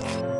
you